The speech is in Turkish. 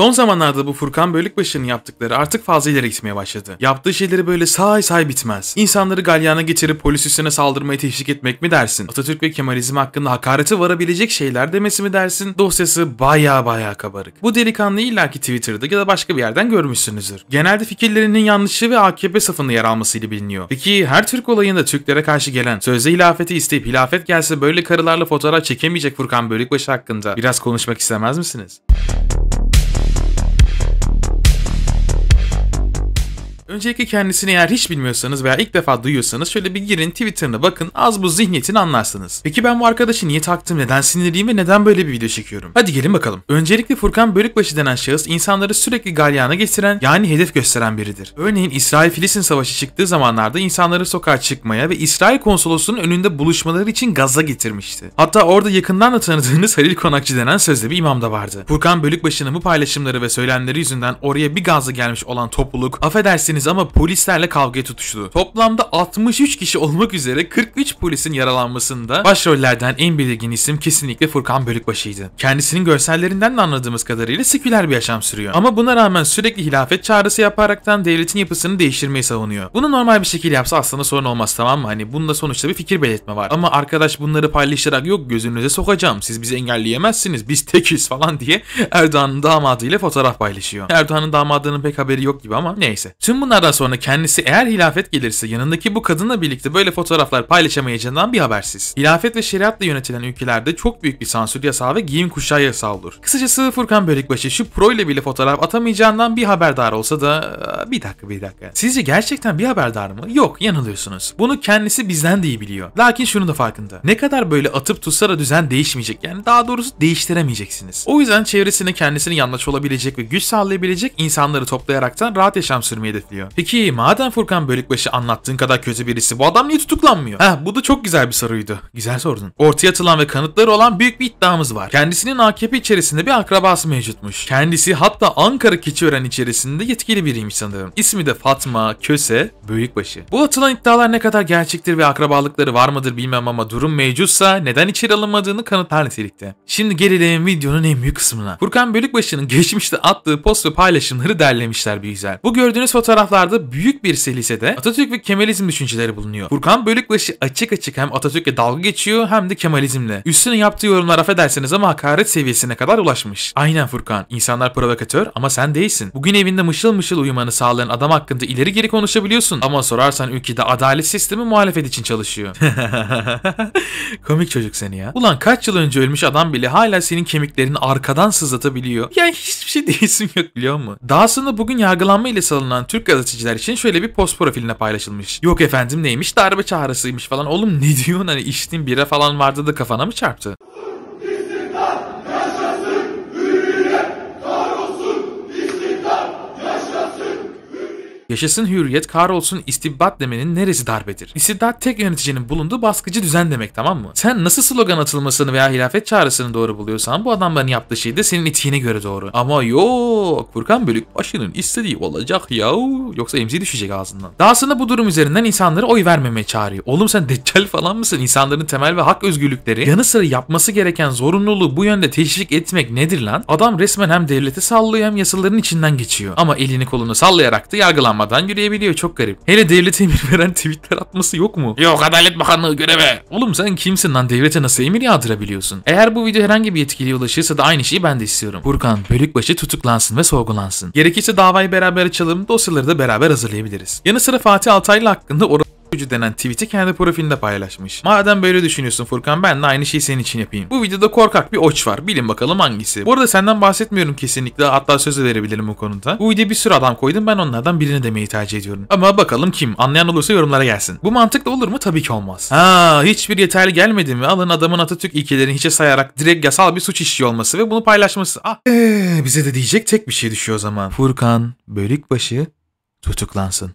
Son zamanlarda bu Furkan Bölükbaşı'nın yaptıkları artık fazla ileri gitmeye başladı. Yaptığı şeyleri böyle say say bitmez. İnsanları galyana getirip polis üstüne saldırmaya teşvik etmek mi dersin? Atatürk ve Kemalizm hakkında hakarete varabilecek şeyler demesi mi dersin? Dosyası baya baya kabarık. Bu delikanlıyı illaki Twitter'da ya da başka bir yerden görmüşsünüzdür. Genelde fikirlerinin yanlışı ve AKP safında yer almasıyla biliniyor. Peki her Türk olayında Türklere karşı gelen, sözde hilafeti isteyip hilafet gelse böyle karılarla fotoğraf çekemeyecek Furkan Bölükbaşı hakkında biraz konuşmak istemez misiniz? Öncelikle kendisini eğer hiç bilmiyorsanız veya ilk defa duyuyorsanız şöyle bir girin Twitter'ına bakın az bu zihniyetini anlarsınız. Peki ben bu arkadaşı niye taktım, neden sinirliyim ve neden böyle bir video çekiyorum? Hadi gelin bakalım. Öncelikle Furkan Bölükbaşı denen şahıs insanları sürekli galyana getiren yani hedef gösteren biridir. Örneğin İsrail-Filistin savaşı çıktığı zamanlarda insanları sokağa çıkmaya ve İsrail konsolosunun önünde buluşmaları için gaza getirmişti. Hatta orada yakından da tanıdığınız Halil Konakçı denen sözde bir imam da vardı. Furkan Bölükbaşı'nın bu paylaşımları ve söylemleri yüzünden oraya bir gazla gelmiş olan topluluk affedersiniz ama polislerle kavgaya tutuştu. Toplamda 63 kişi olmak üzere 43 polisin yaralanmasında başrollerden en belirgin isim kesinlikle Furkan Bölükbaşı'ydı. Kendisinin görsellerinden de anladığımız kadarıyla seküler bir yaşam sürüyor. Ama buna rağmen sürekli hilafet çağrısı yaparaktan devletin yapısını değiştirmeyi savunuyor. Bunu normal bir şekilde yapsa aslında sorun olmaz tamam mı? Hani bunda sonuçta bir fikir belirtme var. Ama arkadaş bunları paylaşarak yok gözünüze sokacağım siz bizi engelleyemezsiniz biz tekiz falan diye Erdoğan'ın damadıyla fotoğraf paylaşıyor. Erdoğan'ın damadının pek haberi yok gibi ama neyse. Tüm bunlardan sonra kendisi eğer hilafet gelirse yanındaki bu kadınla birlikte böyle fotoğraflar paylaşamayacağından bir habersiz. Hilafet ve şeriatla yönetilen ülkelerde çok büyük bir sansür yasağı ve giyim kuşağı yasağı olur. Kısacası Furkan Bölükbaşı şu pro ile bile fotoğraf atamayacağından bir haberdar olsa da bir dakika bir dakika. Sizce gerçekten bir haberdar mı? Yok yanılıyorsunuz. Bunu kendisi bizden de iyi biliyor. Lakin şunu da farkında. Ne kadar böyle atıp tutsa da düzen değişmeyecek. Yani daha doğrusu değiştiremeyeceksiniz. O yüzden çevresine kendisini yanlış olabilecek ve güç sağlayabilecek insanları toplayaraktan rahat yaşam sürmeyi hedefliyor. Peki madem Furkan Bölükbaşı anlattığın kadar kötü birisi bu adam niye tutuklanmıyor? Heh bu da çok güzel bir soruydu. Güzel sordun. Ortaya atılan ve kanıtları olan büyük bir iddiamız var. Kendisinin AKP içerisinde bir akrabası mevcutmuş. Kendisi hatta Ankara Keçiören içerisinde yetkili biriymiş sanırım. İsmi de Fatma Köse Bölükbaşı. Bu atılan iddialar ne kadar gerçektir ve akrabalıkları var mıdır bilmem ama durum mevcutsa neden içeri alınmadığını kanıtlar nitelikte. Şimdi gelelim videonun en büyük kısmına. Furkan Bölükbaşı'nın geçmişte attığı post ve paylaşımları derlemişler bir güzel. Bu gördüğünüz fotoğraflarda büyük bir selisede Atatürk ve Kemalizm düşünceleri bulunuyor. Furkan Bölükbaşı açık açık hem Atatürk'le dalga geçiyor hem de Kemalizmle. Üstüne yaptığı yorumlar affedersiniz ama hakaret seviyesine kadar ulaşmış. Aynen Furkan. İnsanlar provokatör ama sen değilsin. Bugün evinde mışıl mışıl uyumanı sağlayan adam hakkında ileri geri konuşabiliyorsun. Ama sorarsan ülkede adalet sistemi muhalefet için çalışıyor. Komik çocuk seni ya. Ulan kaç yıl önce ölmüş adam bile hala senin kemiklerini arkadan sızlatabiliyor. Yani hiçbir şey değilsin yok biliyor musun? Dahasında bugün yargılanma ile salınan Türk gazeteciler için şöyle bir post profiline paylaşılmış. Yok efendim neymiş darbe çağrısıymış falan. Oğlum ne diyorsun hani içtiğin bira falan vardı da kafana mı çarptı? Yaşasın hürriyet, kahrolsun istibdat demenin neresi darbedir? İstibdat tek yöneticinin bulunduğu baskıcı düzen demek tamam mı? Sen nasıl slogan atılmasını veya hilafet çağrısını doğru buluyorsan bu adamların yaptığı şey de senin itiğine göre doğru. Ama yok Furkan Bölük başının istediği olacak ya. Yoksa emzi düşecek ağzından. Dahasında bu durum üzerinden insanları oy vermemeye çağırıyor. Oğlum sen deccal falan mısın? İnsanların temel ve hak özgürlükleri yanı sıra yapması gereken zorunluluğu bu yönde teşvik etmek nedir lan? Adam resmen hem devleti sallıyor hem yasaların içinden geçiyor. Ama elini kolunu sallayarak da yargılanmadan yürüyebiliyor çok garip. Hele devlete emir veren tweetler atması yok mu? Yok Adalet Bakanlığı göreve. Oğlum sen kimsin lan devlete nasıl emir yağdırabiliyorsun? Eğer bu video herhangi bir yetkiliye ulaşırsa da aynı şeyi ben de istiyorum. Furkan Bölükbaşı tutuklansın ve sorgulansın. Gerekirse davayı beraber açalım dosyaları da beraber hazırlayabiliriz. Yanı sıra Fatih Altaylı hakkında or gücü denen tweet'i kendi profilinde paylaşmış. Madem böyle düşünüyorsun Furkan ben de aynı şeyi senin için yapayım. Bu videoda korkak bir oç var. Bilin bakalım hangisi. Bu arada senden bahsetmiyorum kesinlikle. Hatta sözü verebilirim bu konuda. Bu videoya bir sürü adam koydum. Ben onlardan birini demeyi tercih ediyorum. Ama bakalım kim? Anlayan olursa yorumlara gelsin. Bu mantıklı olur mu? Tabii ki olmaz. Ha, hiçbir yeterli gelmedi mi? Alın adamın Atatürk ilkelerini hiçe sayarak direkt yasal bir suç işliyor olması ve bunu paylaşması. Ah, ee, bize de diyecek tek bir şey düşüyor o zaman. Furkan Bölükbaşı tutuklansın.